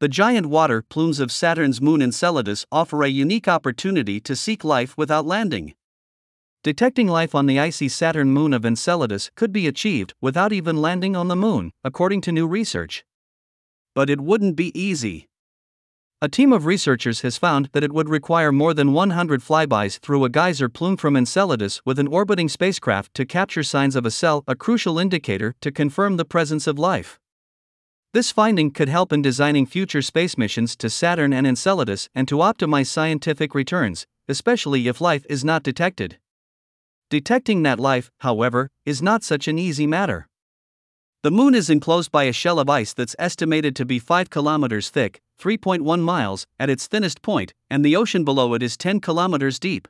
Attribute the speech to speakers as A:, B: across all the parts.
A: The giant water plumes of Saturn's moon Enceladus offer a unique opportunity to seek life without landing. Detecting life on the icy Saturn moon of Enceladus could be achieved without even landing on the moon, according to new research. But it wouldn't be easy. A team of researchers has found that it would require more than 100 flybys through a geyser plume from Enceladus with an orbiting spacecraft to capture signs of a cell, a crucial indicator to confirm the presence of life. This finding could help in designing future space missions to Saturn and Enceladus and to optimize scientific returns, especially if life is not detected. Detecting that life, however, is not such an easy matter. The moon is enclosed by a shell of ice that's estimated to be 5 kilometers thick, 3.1 miles, at its thinnest point, and the ocean below it is 10 kilometers deep.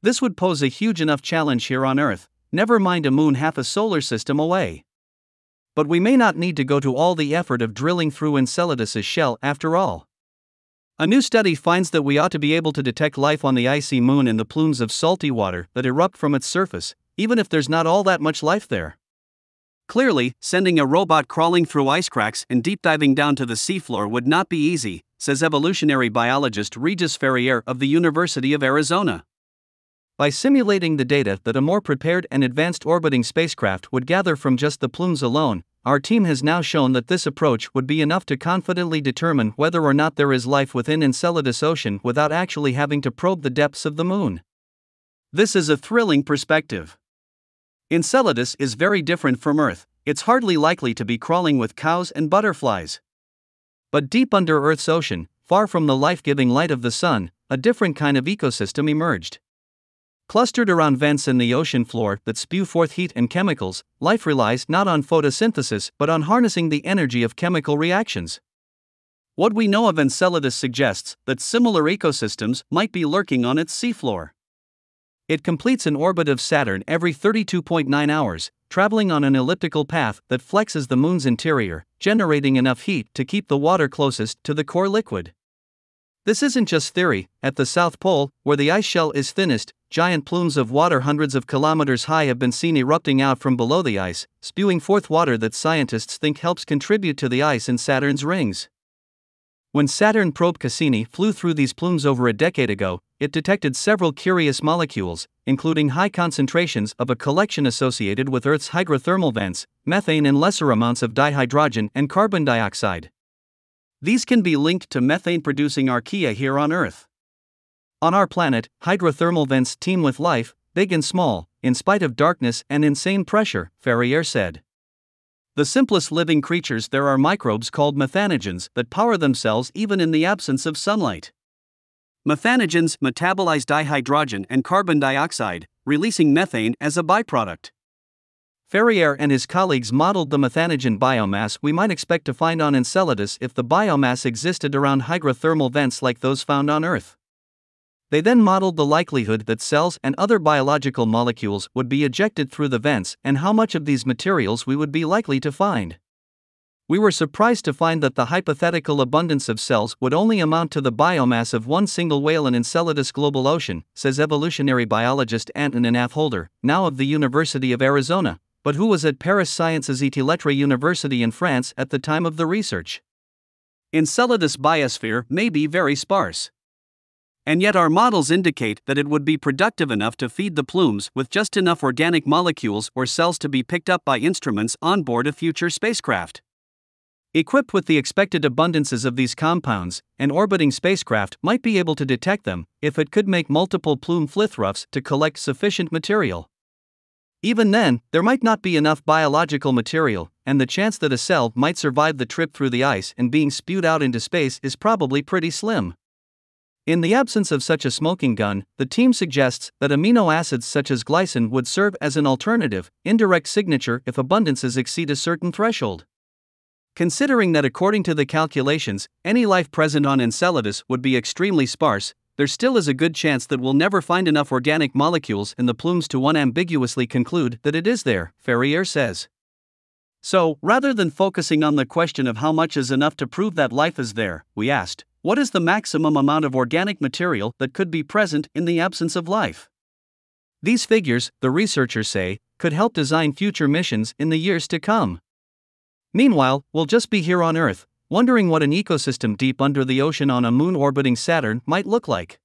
A: This would pose a huge enough challenge here on Earth, never mind a moon half a solar system away. But we may not need to go to all the effort of drilling through Enceladus's shell after all. A new study finds that we ought to be able to detect life on the icy moon in the plumes of salty water that erupt from its surface, even if there's not all that much life there. Clearly, sending a robot crawling through ice cracks and deep diving down to the seafloor would not be easy, says evolutionary biologist Regis Ferrier of the University of Arizona. By simulating the data that a more prepared and advanced orbiting spacecraft would gather from just the plumes alone, our team has now shown that this approach would be enough to confidently determine whether or not there is life within Enceladus Ocean without actually having to probe the depths of the moon. This is a thrilling perspective. Enceladus is very different from Earth, it's hardly likely to be crawling with cows and butterflies. But deep under Earth's ocean, far from the life giving light of the sun, a different kind of ecosystem emerged. Clustered around vents in the ocean floor that spew forth heat and chemicals, life relies not on photosynthesis but on harnessing the energy of chemical reactions. What we know of Enceladus suggests that similar ecosystems might be lurking on its seafloor. It completes an orbit of Saturn every 32.9 hours, traveling on an elliptical path that flexes the moon's interior, generating enough heat to keep the water closest to the core liquid. This isn't just theory, at the South Pole, where the ice shell is thinnest, giant plumes of water hundreds of kilometers high have been seen erupting out from below the ice, spewing forth water that scientists think helps contribute to the ice in Saturn's rings. When Saturn probe Cassini flew through these plumes over a decade ago, it detected several curious molecules, including high concentrations of a collection associated with Earth's hydrothermal vents, methane, and lesser amounts of dihydrogen and carbon dioxide. These can be linked to methane producing archaea here on Earth. On our planet, hydrothermal vents teem with life, big and small, in spite of darkness and insane pressure, Ferrier said. The simplest living creatures there are microbes called methanogens that power themselves even in the absence of sunlight. Methanogens metabolize dihydrogen and carbon dioxide, releasing methane as a byproduct. Ferrier and his colleagues modeled the methanogen biomass we might expect to find on Enceladus if the biomass existed around hydrothermal vents like those found on Earth. They then modeled the likelihood that cells and other biological molecules would be ejected through the vents and how much of these materials we would be likely to find. We were surprised to find that the hypothetical abundance of cells would only amount to the biomass of one single whale in Enceladus global ocean, says evolutionary biologist Antonin Affolter, now of the University of Arizona, but who was at Paris Sciences et Lettres University in France at the time of the research. Enceladus biosphere may be very sparse. And yet, our models indicate that it would be productive enough to feed the plumes with just enough organic molecules or cells to be picked up by instruments on board a future spacecraft. Equipped with the expected abundances of these compounds, an orbiting spacecraft might be able to detect them if it could make multiple plume flythroughs to collect sufficient material. Even then, there might not be enough biological material, and the chance that a cell might survive the trip through the ice and being spewed out into space is probably pretty slim. In the absence of such a smoking gun, the team suggests that amino acids such as glycine would serve as an alternative, indirect signature if abundances exceed a certain threshold. Considering that according to the calculations, any life present on Enceladus would be extremely sparse, there still is a good chance that we'll never find enough organic molecules in the plumes to unambiguously conclude that it is there, Ferrier says. So, rather than focusing on the question of how much is enough to prove that life is there, we asked, what is the maximum amount of organic material that could be present in the absence of life? These figures, the researchers say, could help design future missions in the years to come. Meanwhile, we'll just be here on Earth, Wondering what an ecosystem deep under the ocean on a moon orbiting Saturn might look like?